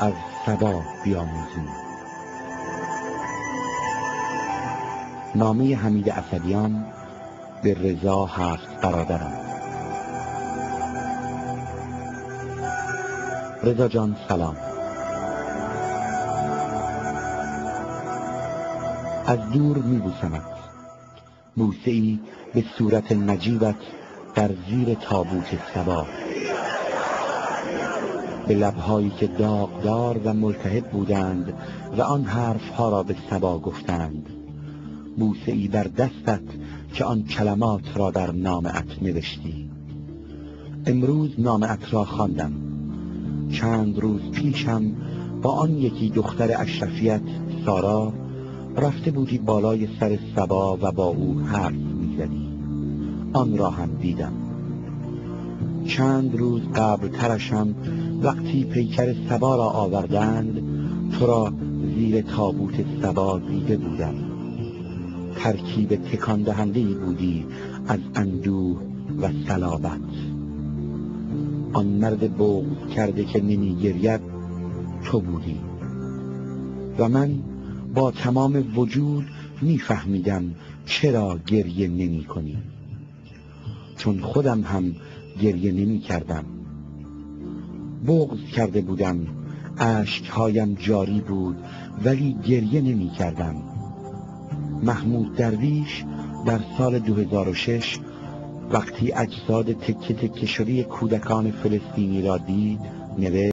از سبا بیاموزیم. نامه حمید اسدیان به رضا هفت برادرم رضا جان سلام. از دور میبوسمت. بوسه ای به صورت نجیبت در زیر تابوت سبا. به لبهایی که داغدار و ملتهب بودند و آن حرفها را به سبا گفتند. بوسه ای در دستت که آن کلمات را در نامعت نوشتی. امروز نامعت را خواندم. چند روز پیشم با آن یکی دختر اشرفیت سارا رفته بودی بالای سر سبا و با او حرف می‌زدی. آن را هم دیدم. چند روز قبل ترشم وقتی پیکر سبا را آوردند تو را زیر تابوت سبا دیده بودم. ترکیب تکان دهنده بودی از اندوه و صلابت. آن مرد بغض کرده که نمی گرید تو بودی. و من با تمام وجود میفهمیدم چرا گریه نمی کنی. چون خودم هم گریه نمی کردم. بغض کرده بودم عشقهایم جاری بود ولی گریه نمی کردم. محمود درویش در سال 2006 وقتی اجساد تکه تکه شده کودکان فلسطینی را دید نوشت